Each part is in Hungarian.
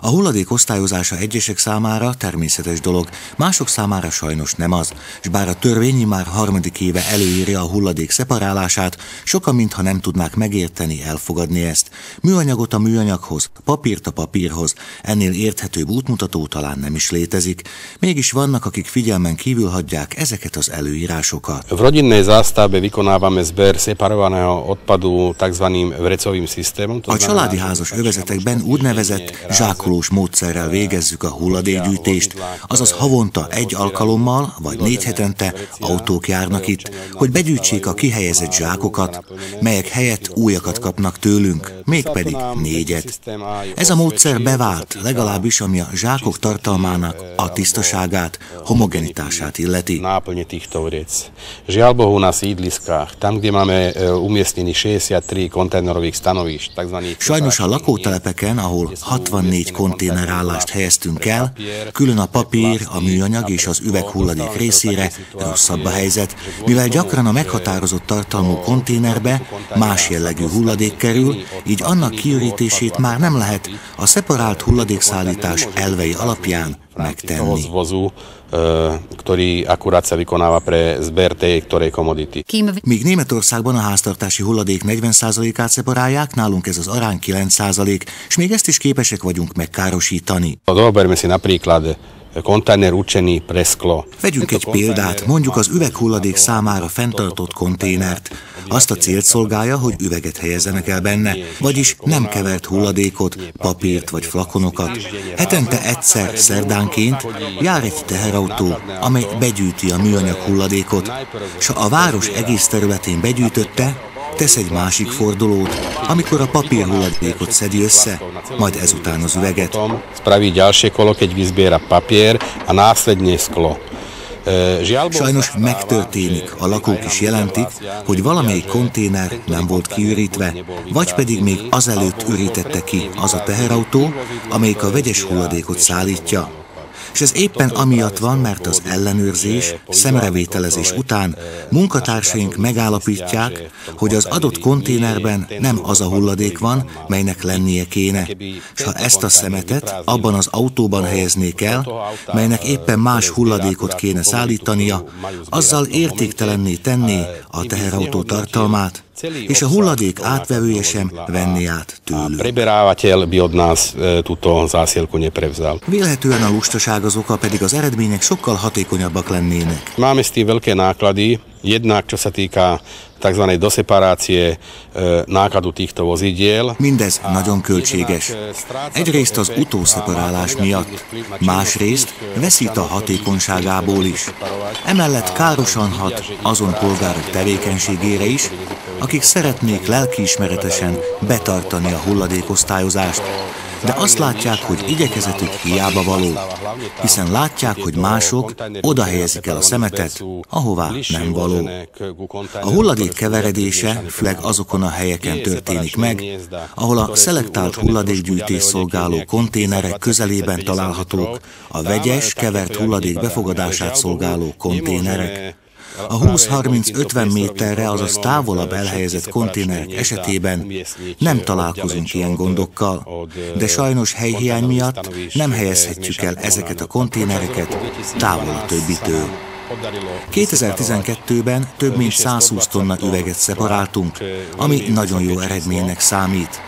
A hulladék osztályozása egyesek számára természetes dolog, mások számára sajnos nem az, és bár a törvény már harmadik éve előírja a hulladék szeparálását, sokan mintha nem tudnák megérteni, elfogadni ezt. Műanyagot a műanyaghoz, papírt a papírhoz, ennél érthetőbb útmutató talán nem is létezik. Mégis vannak, akik figyelmen kívül hagyják ezeket az előírásokat. V rodinnej zástavbe vykonávame zber separovaného odpadu tzv. vrecovým systémom. A családi házas övezetekben úgynevezett zsák zsákolós módszerrel végezzük a hulladékgyűjtést, azaz havonta egy alkalommal, vagy négy hetente autók járnak itt, hogy begyűjtsék a kihelyezett zsákokat, melyek helyett újakat kapnak tőlünk, mégpedig négyet. Ez a módszer bevált, legalábbis ami a zsákok tartalmának a tisztaságát, homogenitását illeti. Žiaľ Bohu na sídliskách, tam, kde máme e, umiestnených 63 kontajnerových stanovišť, tzv. Sajnos a lakótelepeken, ahol 64 konténerállást helyeztünk el, külön a papír, a műanyag és az üveghulladék részére rosszabb a helyzet, mivel gyakran a meghatározott tartalmú konténerbe más jellegű hulladék kerül, így annak kiürítését már nem lehet a szeparált hulladékszállítás elvei alapján megtenni. Ktorý akurát sa vykonáva pre zber tej ktorej komodity. Míg Németországban a háztartási hulladék 40%-át szeparálják, nálunk ez az arány 9%, és még ezt is képesek vagyunk megkárosítani. Doberme si napríklad konténer určený pre sklo. Vegyünk egy példát, mondjuk az üveghulladék számára fenntartott konténert. Azt a célt szolgálja, hogy üveget helyezzenek el benne, vagyis nem kevert hulladékot, papírt vagy flakonokat. Hetente egyszer, szerdánként jár egy teherautó, amely begyűjti a műanyag hulladékot, és a város egész területén begyűjtötte, Tesz egy másik fordulót, amikor a papírhulladékot szedi össze, majd ezután az üveget. Spraví ďalšie kolo, keď vyzbiera papier a následne sklo. Sajnos megtörténik, a lakók is jelentik, hogy valamelyik konténer nem volt kiürítve, vagy pedig még azelőtt ürítette ki az a teherautó, amelyik a vegyes hulladékot szállítja és ez éppen amiatt van, mert az ellenőrzés, szemrevételezés után munkatársaink megállapítják, hogy az adott konténerben nem az a hulladék van, melynek lennie kéne, és ha ezt a szemetet abban az autóban helyeznék el, melynek éppen más hulladékot kéne szállítania, azzal értéktelenné tenné a teherautó tartalmát, és a hulladék átvevője sem venné át tőlük. E. Vélhetően a lustaság az oka, pedig az eredmények sokkal hatékonyabbak lennének. Máme s tým veľké náklady, jednak čo sa týka tzv. doseparácie e, nákladu týchto vozidiel. Mindez nagyon költséges. Egyrészt az utószeparálás miatt, másrészt veszít a hatékonyságából is. Emellett károsan hat azon polgárok tevékenységére is, akik szeretnék lelkiismeretesen betartani a hulladékosztályozást, de azt látják, hogy igyekezetük hiába való, hiszen látják, hogy mások oda helyezik el a szemetet, ahová nem való. A hulladék keveredése főleg azokon a helyeken történik meg, ahol a szelektált hulladékgyűjtés szolgáló konténerek közelében találhatók a vegyes, kevert hulladék befogadását szolgáló konténerek. A 20-30-50 méterre, azaz távolabb elhelyezett konténerek esetében nem találkozunk ilyen gondokkal, de sajnos helyhiány miatt nem helyezhetjük el ezeket a konténereket távol a többitől. 2012-ben több mint 120 tonna üveget szeparáltunk, ami nagyon jó eredménynek számít.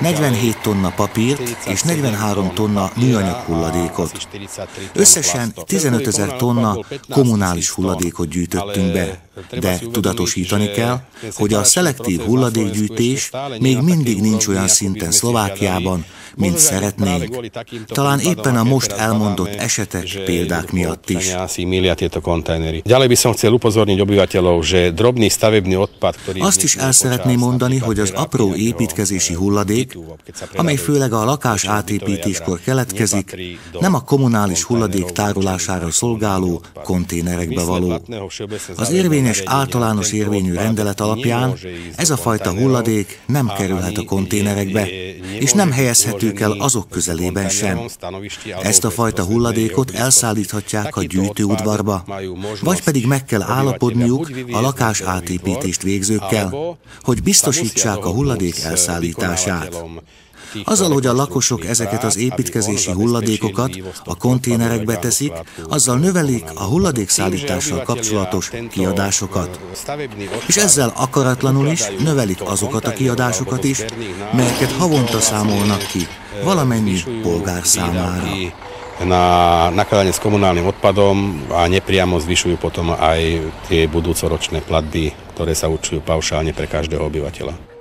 47 tonna papírt és 43 tonna műanyag hulladékot. Összesen 15 ezer tonna kommunális hulladékot gyűjtöttünk be, de tudatosítani kell, hogy a szelektív hulladékgyűjtés még mindig nincs olyan szinten Szlovákiában, mint szeretnénk. Talán éppen a most elmondott esetek, példák miatt is. Ďalej by som chcel upozorniť obyvateľov, že drobný stavebný odpad, ktorý... Azt is el szeretném mondani, hogy az apró építkezési hulladék, amely főleg a lakás átépítéskor keletkezik, nem a kommunális hulladék tárolására szolgáló konténerekbe való. Az érvényes általános érvényű rendelet alapján ez a fajta hulladék nem kerülhet a konténerekbe, és nem helyezhetők el azok közelében sem. Ezt a fajta hulladékot elszállíthatják a gyűjtőudvarba, vagy pedig meg kell állapodniuk a lakás átépítést végzőkkel, hogy biztosítsák a hulladék elszállítását. Azzal, hogy a lakosok ezeket az építkezési hulladékokat a konténerekbe teszik, azzal növelik a hulladékszállítással kapcsolatos kiadásokat. És ezzel akaratlanul is növelik azokat a kiadásokat is, melyeket havonta számolnak ki valamennyi polgár számára. na nakladanie s komunálnym odpadom a nepriamo zvyšujú potom aj tie budúcoročné platby, ktoré sa určujú paušálne pre každého obyvateľa.